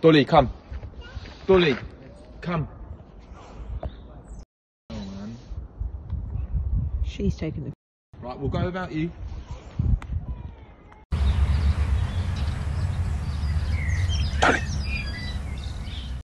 Dolly, come. Dolly, come. Oh. She's taking the Right, we'll go without you.